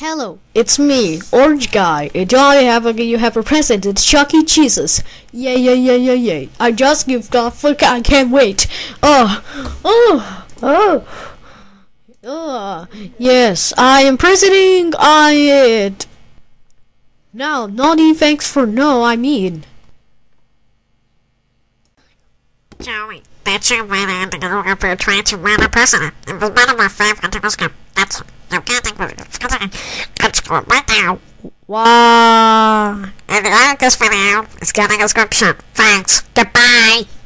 Hello, it's me, Orange Guy. And I have a you have a present. It's Chuck E. Cheese's. Yay, yay, yay, yay, yay! I just give off. I can't wait. Oh, oh, oh. Oh, yes, I am presenting I it. Now, naughty thanks for no, I mean. Joey, that's your way to go up here trying to run a president. It was one of my favorite things. You can't of it. Let's go right now. Wow. And the like this video is getting a description. Thanks. Goodbye.